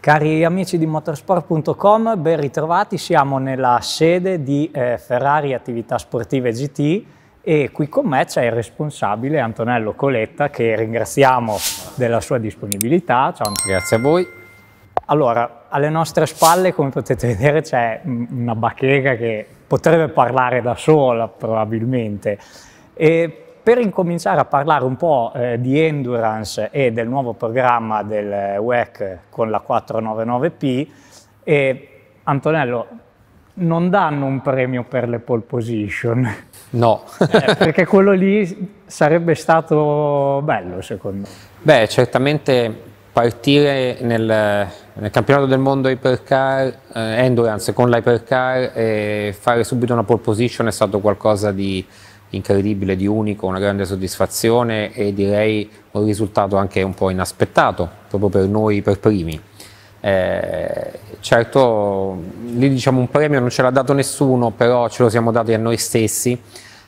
Cari amici di motorsport.com, ben ritrovati, siamo nella sede di eh, Ferrari Attività Sportive GT e qui con me c'è il responsabile Antonello Coletta che ringraziamo della sua disponibilità. Ciao. Grazie a voi. Allora, alle nostre spalle, come potete vedere, c'è una bacheca che potrebbe parlare da sola probabilmente. E per incominciare a parlare un po' eh, di endurance e del nuovo programma del WEC con la 499P, e Antonello, non danno un premio per le pole position. No. eh, perché quello lì sarebbe stato bello secondo me. Beh, certamente partire nel, nel campionato del mondo Hypercar, eh, Endurance con l'Hypercar e fare subito una pole position è stato qualcosa di incredibile, di unico, una grande soddisfazione e direi un risultato anche un po' inaspettato, proprio per noi per primi. Eh, certo, lì diciamo un premio non ce l'ha dato nessuno, però ce lo siamo dati a noi stessi,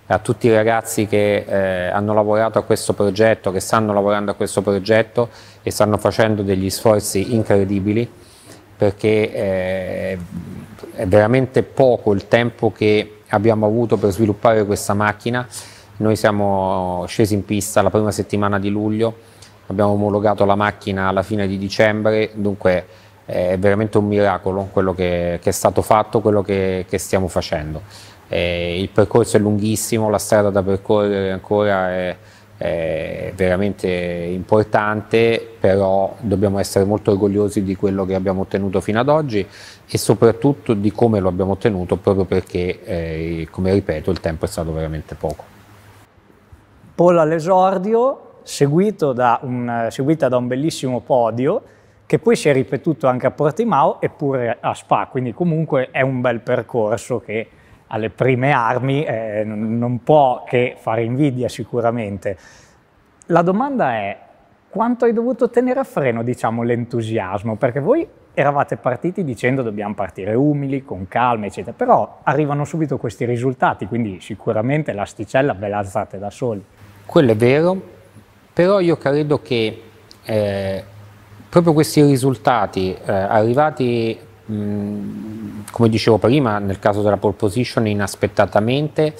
a tutti i ragazzi che eh, hanno lavorato a questo progetto, che stanno lavorando a questo progetto e stanno facendo degli sforzi incredibili, perché eh, è veramente poco il tempo che abbiamo avuto per sviluppare questa macchina. Noi siamo scesi in pista la prima settimana di luglio, abbiamo omologato la macchina alla fine di dicembre, dunque è veramente un miracolo quello che, che è stato fatto, quello che, che stiamo facendo. Eh, il percorso è lunghissimo, la strada da percorrere ancora è, è veramente importante, però dobbiamo essere molto orgogliosi di quello che abbiamo ottenuto fino ad oggi e soprattutto di come lo abbiamo ottenuto proprio perché, eh, come ripeto, il tempo è stato veramente poco. Paul all'esordio, da seguita da un bellissimo podio, che poi si è ripetuto anche a Portimao e pure a Spa, quindi comunque è un bel percorso che alle prime armi eh, non può che fare invidia sicuramente. La domanda è quanto hai dovuto tenere a freno diciamo, l'entusiasmo? Perché voi eravate partiti dicendo dobbiamo partire umili, con calma, eccetera, però arrivano subito questi risultati, quindi sicuramente l'asticella ve la alzate da soli. Quello è vero, però io credo che eh, proprio questi risultati eh, arrivati come dicevo prima, nel caso della pole position inaspettatamente,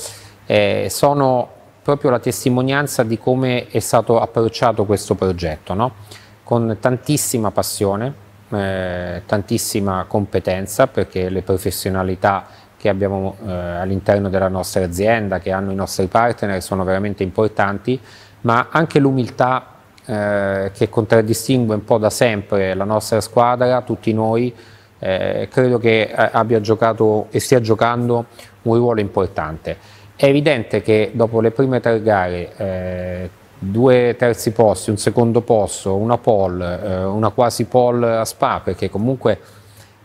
eh, sono proprio la testimonianza di come è stato approcciato questo progetto, no? con tantissima passione, eh, tantissima competenza, perché le professionalità che abbiamo eh, all'interno della nostra azienda, che hanno i nostri partner, sono veramente importanti, ma anche l'umiltà eh, che contraddistingue un po' da sempre la nostra squadra, tutti noi, eh, credo che eh, abbia giocato e stia giocando un ruolo importante. È evidente che dopo le prime tre gare, eh, due terzi posti, un secondo posto, una pole, eh, una quasi pole a Spa, perché comunque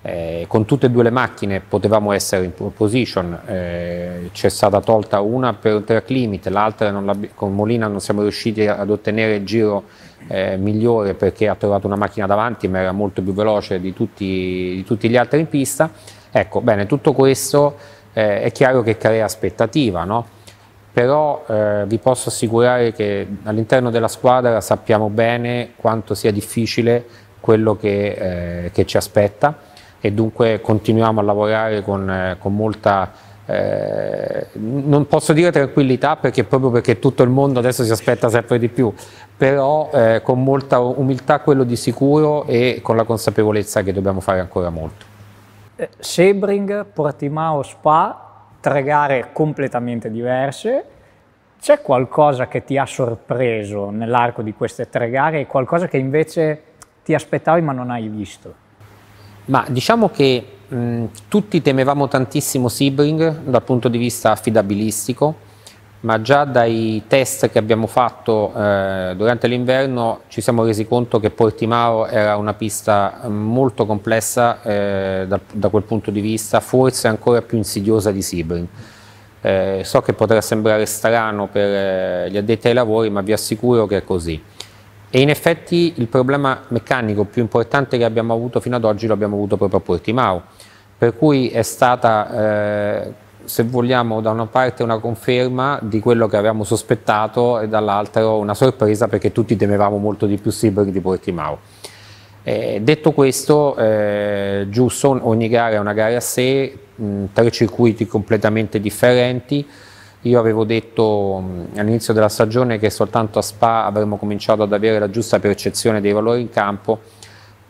eh, con tutte e due le macchine potevamo essere in position, eh, c'è stata tolta una per track limit, l'altra con Molina non siamo riusciti ad ottenere il giro eh, migliore perché ha trovato una macchina davanti ma era molto più veloce di tutti, di tutti gli altri in pista. Ecco, bene, tutto questo eh, è chiaro che crea aspettativa, no? Però eh, vi posso assicurare che all'interno della squadra sappiamo bene quanto sia difficile quello che, eh, che ci aspetta e dunque continuiamo a lavorare con, eh, con molta eh, non posso dire tranquillità perché proprio perché tutto il mondo adesso si aspetta sempre di più, però eh, con molta umiltà quello di sicuro e con la consapevolezza che dobbiamo fare ancora molto. Eh, Sebring, Portimao, Spa, tre gare completamente diverse. C'è qualcosa che ti ha sorpreso nell'arco di queste tre gare e qualcosa che invece ti aspettavi ma non hai visto? Ma diciamo che mh, tutti temevamo tantissimo Sebring dal punto di vista affidabilistico, ma già dai test che abbiamo fatto eh, durante l'inverno ci siamo resi conto che Portimao era una pista molto complessa eh, da, da, quel punto di vista, forse ancora più insidiosa di Sebring. Eh, so che potrà sembrare strano per eh, gli addetti ai lavori, ma vi assicuro che è così. E in effetti il problema meccanico più importante che abbiamo avuto fino ad oggi lo abbiamo avuto proprio a Portimao, per cui è stata, eh, se vogliamo, da una parte una conferma di quello che avevamo sospettato e dall'altra una sorpresa perché tutti temevamo molto di più Silberg di Portimao. Eh, detto questo, eh, giusto, ogni gara è una gara a sé, mh, tre circuiti completamente differenti. Io avevo detto all'inizio della stagione che soltanto a Spa avremmo cominciato ad avere la giusta percezione dei valori in campo.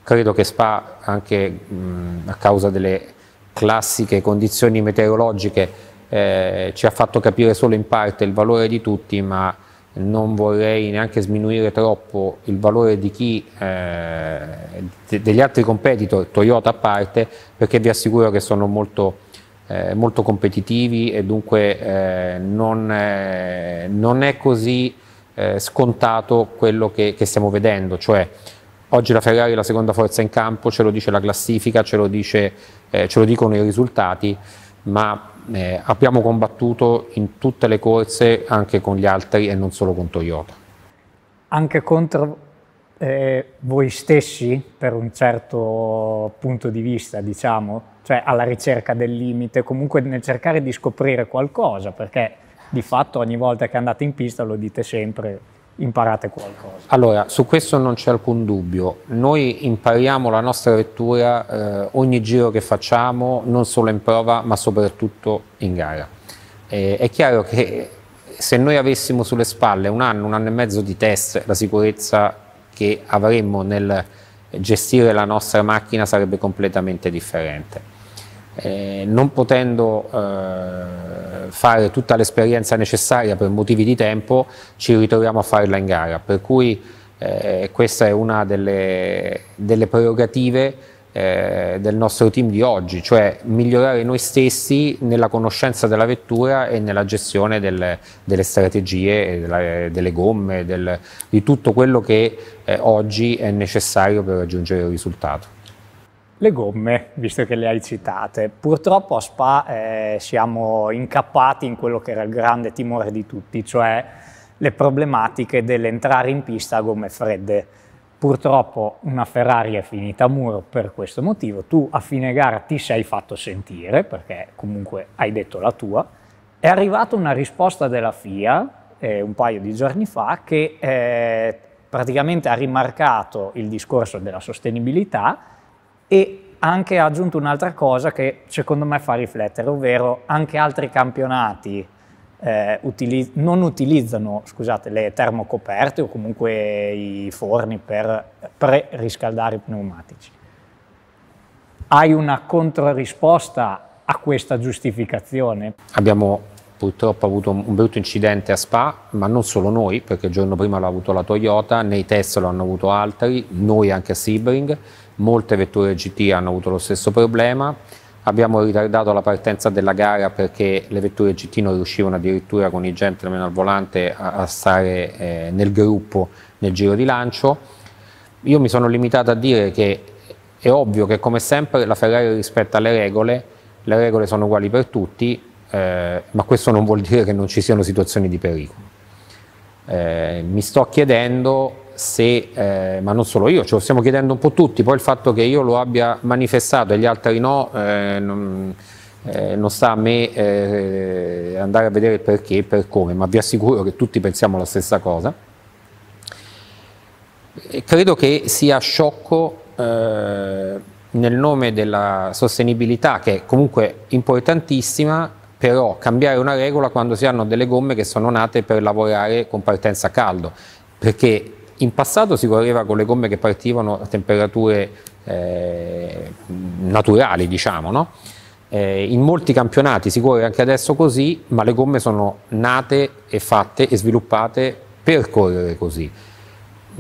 Credo che Spa, anche mh, a causa delle classiche condizioni meteorologiche, eh, ci ha fatto capire solo in parte il valore di tutti, ma non vorrei neanche sminuire troppo il valore di chi, eh, degli altri competitor, Toyota a parte, perché vi assicuro che sono molto, eh, molto competitivi e dunque eh, non, eh, non, è così eh, scontato quello che, che, stiamo vedendo, cioè oggi la Ferrari è la seconda forza in campo, ce lo dice la classifica, ce lo, dice, eh, ce lo dicono i risultati, ma eh, abbiamo combattuto in tutte le corse anche con gli altri e non solo con Toyota. Anche contro eh, voi stessi per un certo punto di vista, diciamo, cioè alla ricerca del limite, comunque nel cercare di scoprire qualcosa, perché di fatto ogni volta che andate in pista lo dite sempre, imparate qualcosa. Allora, su questo non c'è alcun dubbio. Noi impariamo la nostra vettura eh, ogni giro che facciamo, non solo in prova, ma soprattutto in gara. Eh, è chiaro che se noi avessimo sulle spalle un anno, un anno e mezzo di test, la sicurezza che avremmo nel gestire la nostra macchina sarebbe completamente differente. Eh, non potendo eh, fare tutta l'esperienza necessaria per motivi di tempo, ci ritroviamo a farla in gara, per cui eh, questa è una delle, delle prerogative eh, del nostro team di oggi, cioè migliorare noi stessi nella conoscenza della vettura e nella gestione del, delle strategie, della, delle gomme, del, di tutto quello che eh, oggi è necessario per raggiungere il risultato. Le gomme, visto che le hai citate, purtroppo a Spa eh, siamo incappati in quello che era il grande timore di tutti, cioè le problematiche dell'entrare in pista a gomme fredde. Purtroppo una Ferrari è finita a muro per questo motivo, tu a fine gara ti sei fatto sentire perché comunque hai detto la tua, è arrivata una risposta della FIA eh, un paio di giorni fa che eh, praticamente ha rimarcato il discorso della sostenibilità e anche ha aggiunto un'altra cosa che secondo me fa riflettere, ovvero anche altri campionati eh, utili non utilizzano scusate, le termocoperte o comunque i forni per pre-riscaldare i pneumatici. Hai una controrisposta a questa giustificazione? Abbiamo purtroppo avuto un brutto incidente a Spa, ma non solo noi, perché il giorno prima l'ha avuto la Toyota, nei test lo hanno avuto altri, noi anche a Sebring, molte vetture GT hanno avuto lo stesso problema, abbiamo ritardato la partenza della gara perché le vetture GT non riuscivano addirittura con i gentleman al volante a, a stare eh, nel gruppo nel giro di lancio. Io mi sono limitato a dire che è ovvio che come sempre la Ferrari rispetta le regole, le regole sono uguali per tutti, eh, ma questo non vuol dire che non ci siano situazioni di pericolo. Eh, mi sto chiedendo se, eh, ma non solo io, ce lo stiamo chiedendo un po' tutti, poi il fatto che io lo abbia manifestato e gli altri no, eh, non, eh, non, sta a me eh, andare a vedere il perché e per come, ma vi assicuro che tutti pensiamo la stessa cosa. E credo che sia sciocco eh, nel nome della sostenibilità, che è comunque importantissima, però cambiare una regola quando si hanno delle gomme che sono nate per lavorare con partenza a caldo, perché in passato si correva con le gomme che partivano a temperature eh, naturali, diciamo, no? eh, in molti campionati si corre anche adesso così, ma le gomme sono nate e fatte e sviluppate per correre così.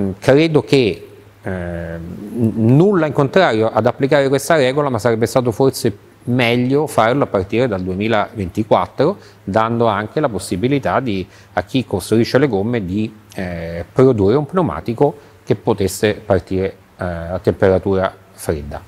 Mm, credo che eh, nulla in contrario ad applicare questa regola, ma sarebbe stato forse meglio farlo a partire dal 2024, dando anche la possibilità di, a chi costruisce le gomme di eh, produrre un pneumatico che potesse partire eh, a temperatura fredda.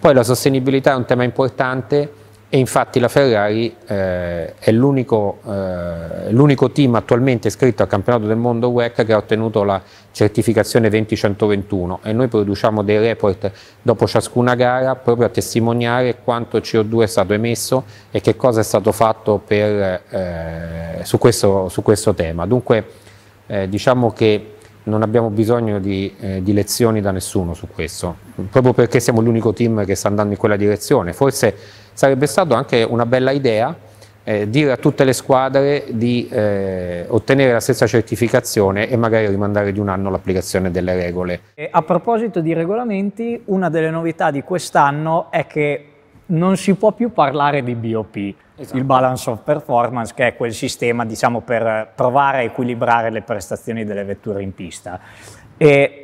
Poi la sostenibilità è un tema importante e infatti la Ferrari eh, è l'unico, eh, team attualmente iscritto al campionato del mondo WEC che ha ottenuto la certificazione 2021 e noi produciamo dei report dopo ciascuna gara proprio a testimoniare quanto CO2 è stato emesso e che cosa è stato fatto per, eh, su, questo, su, questo, tema. Dunque eh, diciamo che non abbiamo bisogno di, eh, di, lezioni da nessuno su questo, proprio perché siamo l'unico team che sta andando in quella direzione. Forse sarebbe stata anche una bella idea eh, dire a tutte le squadre di eh, ottenere la stessa certificazione e magari rimandare di un anno l'applicazione delle regole. E a proposito di regolamenti, una delle novità di quest'anno è che non si può più parlare di BOP, esatto. il Balance of Performance, che è quel sistema diciamo, per provare a equilibrare le prestazioni delle vetture in pista. E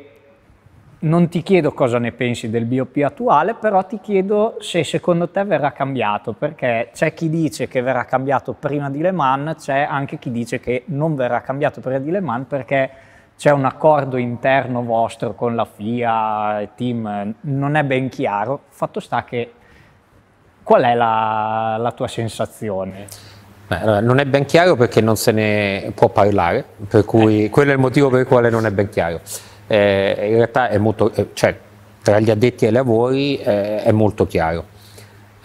non ti chiedo cosa ne pensi del BOP attuale, però ti chiedo se secondo te verrà cambiato, perché c'è chi dice che verrà cambiato prima di Le Mans, c'è anche chi dice che non verrà cambiato prima di Le Mans perché c'è un accordo interno vostro con la FIA e team, non è ben chiaro. Fatto sta che qual è la, la tua sensazione? Beh, non è ben chiaro perché non se ne può parlare, per cui eh. quello è il motivo per il quale non è ben chiaro eh, in realtà è molto, eh, cioè, tra gli addetti ai lavori eh, è molto chiaro.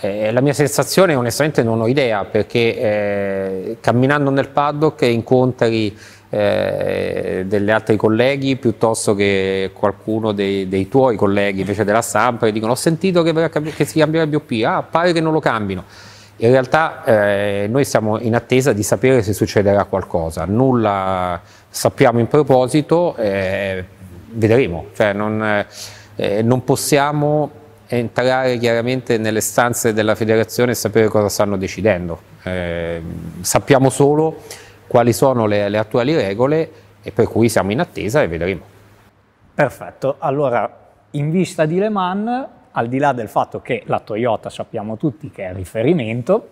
Eh, la mia sensazione onestamente non ho idea perché eh, camminando nel paddock incontri eh, degli altri colleghi piuttosto che qualcuno dei, dei, tuoi colleghi invece della stampa e dicono ho sentito che, che si cambierà il BOP, ah pare che non lo cambino. In realtà eh, noi siamo in attesa di sapere se succederà qualcosa, nulla sappiamo in proposito, eh, vedremo, cioè non, eh, non possiamo entrare chiaramente nelle stanze della federazione e sapere cosa stanno decidendo. Eh, sappiamo solo quali sono le, le, attuali regole e per cui siamo in attesa e vedremo. Perfetto, allora in vista di Le Mans, al di là del fatto che la Toyota sappiamo tutti che è riferimento,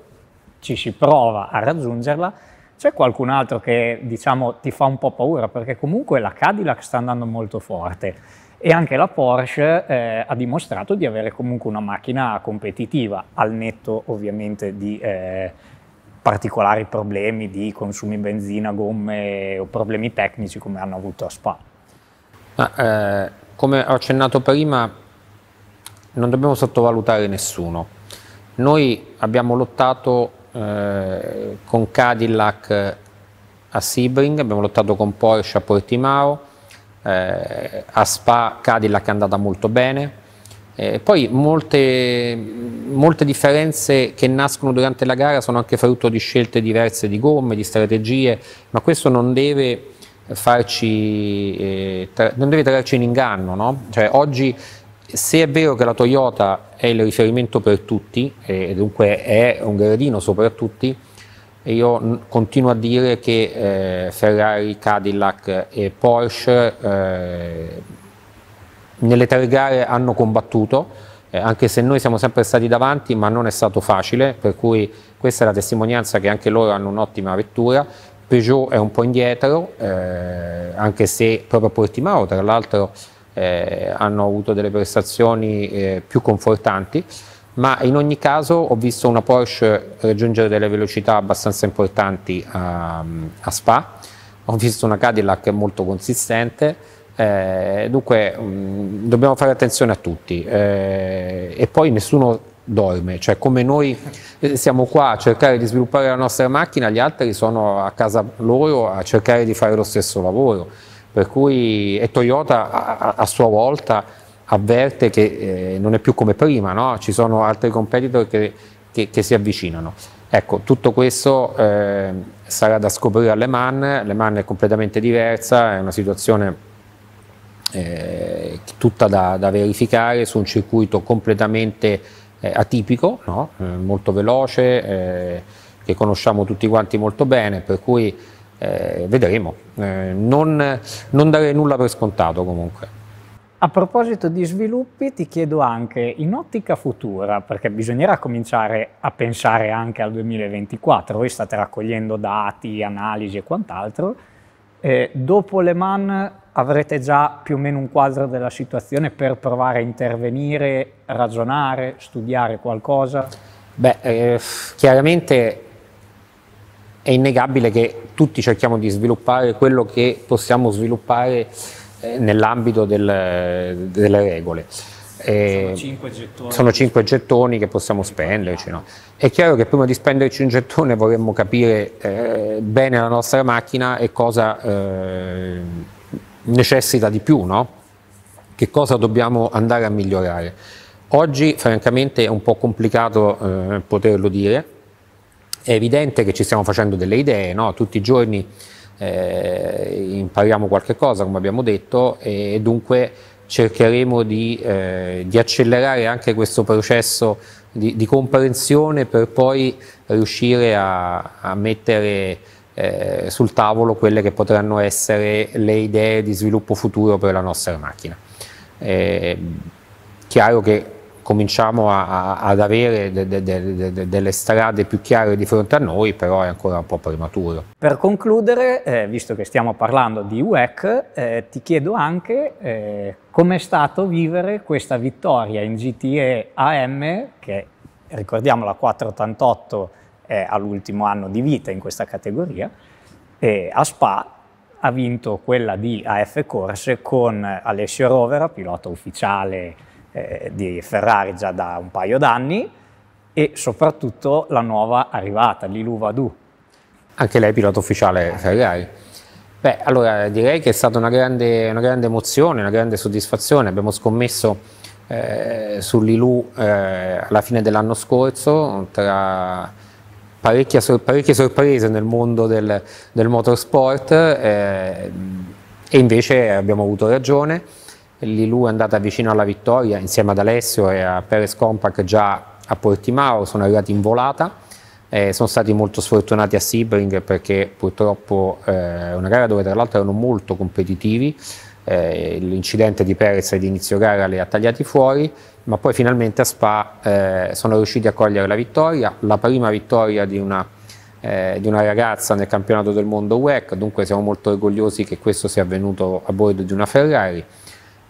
ci si prova a raggiungerla, c'è qualcun altro che diciamo ti fa un po' paura? Perché comunque la Cadillac sta andando molto forte e anche la Porsche eh, ha dimostrato di avere comunque una macchina competitiva al netto ovviamente di eh, particolari problemi di consumi benzina, gomme o problemi tecnici come hanno avuto a Spa. Ma, eh, come ho accennato prima non dobbiamo sottovalutare nessuno. Noi abbiamo lottato eh, con Cadillac a Sebring, abbiamo lottato con Porsche a Portimao, eh, a Spa Cadillac è andata molto bene, eh, poi molte, molte, differenze che nascono durante la gara sono anche frutto di scelte diverse di gomme, di strategie, ma questo non deve farci, eh, non deve trarci in inganno. No? Cioè, oggi se è vero che la Toyota è il riferimento per tutti e dunque è un gradino sopra tutti, io continuo a dire che eh, Ferrari, Cadillac e Porsche eh, nelle tre gare hanno combattuto, eh, anche se noi siamo sempre stati davanti, ma non è stato facile, per cui questa è la testimonianza che anche loro hanno un'ottima vettura. Peugeot è un po' indietro, eh, anche se proprio a Portimao, tra l'altro, eh, hanno avuto delle prestazioni eh, più confortanti, ma in ogni caso ho visto una Porsche raggiungere delle velocità abbastanza importanti a, a Spa, ho visto una Cadillac molto consistente, eh, dunque mh, mm, dobbiamo fare attenzione a tutti eh, e poi nessuno dorme, cioè come noi eh, siamo qua a cercare di sviluppare la nostra macchina, gli altri sono a casa loro a cercare di fare lo stesso lavoro per cui e Toyota a, a sua volta avverte che eh, non è più come prima, no? ci sono altri competitor che, che, che, si avvicinano. Ecco, tutto questo eh, sarà da scoprire a Le Mans, Le Mans è completamente diversa, è una situazione eh, tutta da, da, verificare su un circuito completamente eh, atipico, no? Eh, molto veloce, eh, che conosciamo tutti quanti molto bene, per cui eh, vedremo, eh, non, non dare nulla per scontato comunque. A proposito di sviluppi, ti chiedo anche in ottica futura, perché bisognerà cominciare a pensare anche al 2024, voi state raccogliendo dati, analisi e quant'altro, eh, dopo Le Mans avrete già più o meno un quadro della situazione per provare a intervenire, ragionare, studiare qualcosa? Beh, eh, chiaramente è innegabile che tutti cerchiamo di sviluppare quello che possiamo sviluppare eh, nell'ambito del, delle regole. Eh, sono, cinque gettoni. sono cinque gettoni che possiamo spenderci. No? È chiaro che prima di spenderci un gettone vorremmo capire eh, bene la nostra macchina e cosa, eh, necessita di più, no? Che cosa dobbiamo andare a migliorare? Oggi francamente è un po' complicato eh, poterlo dire, è evidente che ci stiamo facendo delle idee, no? tutti i giorni eh, impariamo qualche cosa come abbiamo detto e dunque cercheremo di, eh, di accelerare anche questo processo di, di, comprensione per poi riuscire a, a mettere eh, sul tavolo quelle che potranno essere le idee di sviluppo futuro per la nostra macchina. È chiaro che cominciamo a, a, ad avere de, de, de, delle strade più chiare di fronte a noi, però è ancora un po' prematuro. Per concludere, eh, visto che stiamo parlando di UEC, eh, ti chiedo anche eh, com'è stato vivere questa vittoria in GTE AM, che ricordiamo la 488 è all'ultimo anno di vita in questa categoria, e a Spa ha vinto quella di AF Corse con Alessio Rovera, pilota ufficiale eh, di Ferrari già da un paio d'anni e soprattutto la nuova arrivata, Lilu Vadu. Anche lei pilota ufficiale Ferrari. Beh, allora direi che è stata una grande, una grande emozione, una grande soddisfazione. Abbiamo scommesso eh, sull'Ilu eh, alla fine dell'anno scorso tra parecchie, parecchie, sorprese nel mondo del, del motorsport eh, e invece abbiamo avuto ragione. Lilu è andata vicino alla vittoria insieme ad Alessio e a Perez Compact già a Portimao, sono arrivati in volata, eh, sono stati molto sfortunati a Sebring perché purtroppo è eh, una gara dove tra l'altro erano molto competitivi, eh, l'incidente di Perez di inizio gara li ha tagliati fuori, ma poi finalmente a Spa eh, sono riusciti a cogliere la vittoria, la prima vittoria di una, eh, di una ragazza nel campionato del mondo WEC, dunque siamo molto orgogliosi che questo sia avvenuto a bordo di una Ferrari.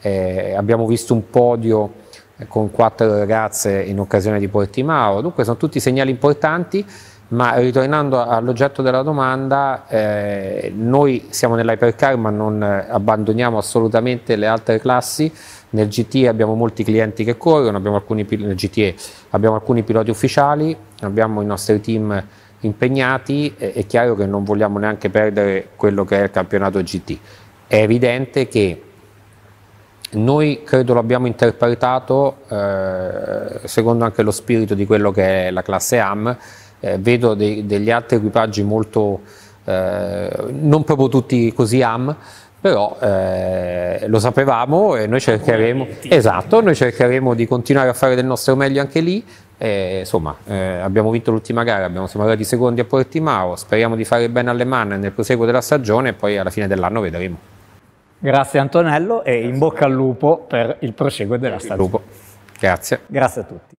Eh, abbiamo visto un podio eh, con quattro ragazze in occasione di Portimao, dunque sono tutti segnali importanti, ma ritornando all'oggetto della domanda, eh, noi siamo nell'hypercar ma non abbandoniamo assolutamente le altre classi, nel GT abbiamo molti clienti che corrono, abbiamo alcuni, GTE abbiamo alcuni piloti ufficiali, abbiamo i nostri team impegnati, è chiaro che non vogliamo neanche perdere quello che è il campionato GT. È evidente che noi credo l'abbiamo interpretato eh, secondo anche lo spirito di quello che è la classe AM, eh, vedo dei, degli altri equipaggi molto, eh, non proprio tutti così AM, però eh, lo sapevamo e noi cercheremo, esatto, noi cercheremo di continuare a fare del nostro meglio anche lì. E, insomma, eh, abbiamo vinto l'ultima gara, abbiamo siamo arrivati secondi a Portimao, speriamo di fare bene alle Man nel proseguo della stagione e poi alla fine dell'anno vedremo. Grazie Antonello e in bocca al lupo per il proseguo della stagione. Grazie. Grazie a tutti.